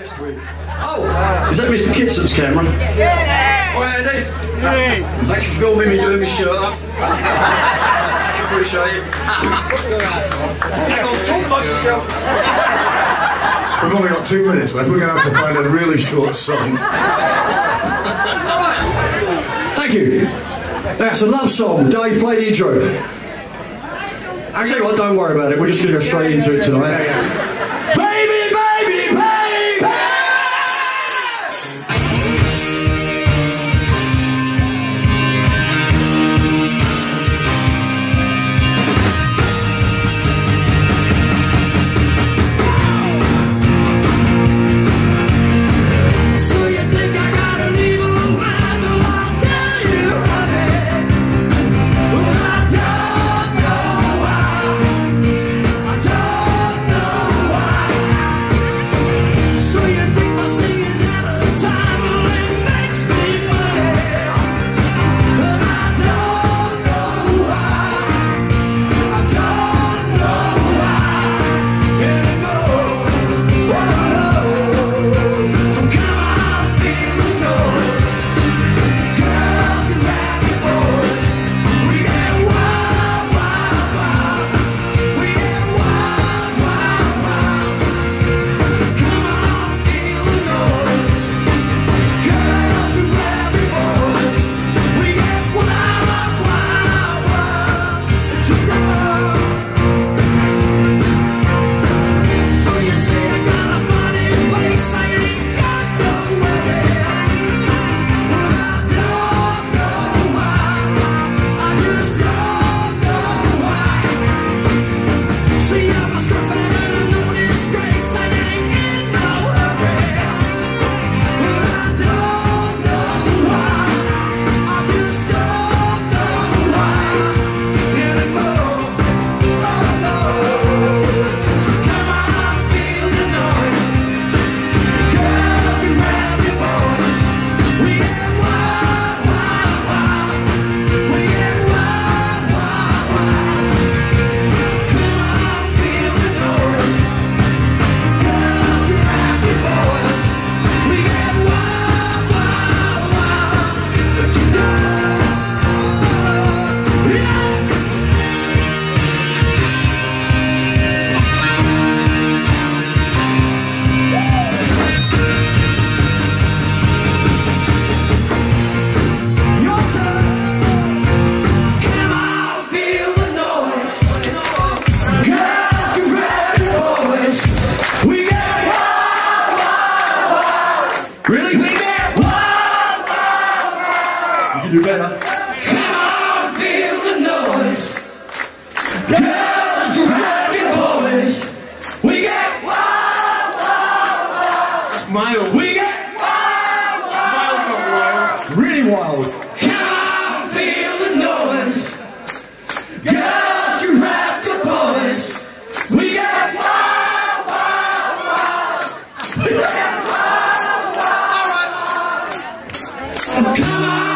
Oh, uh, is that Mr. Kitson's camera? Yeah. Hi, Andy. Hey. Uh, thanks for filming me doing my shirt up. Much appreciated. Hang on, talk amongst yourself. We've only got two minutes left. We're going to have to find a really short song. All right. Thank you. That's a love song. Dave played intro. Actually, what? Don't worry about it. We're just going to go straight into it tonight. Really? We met? You can do better. Come on.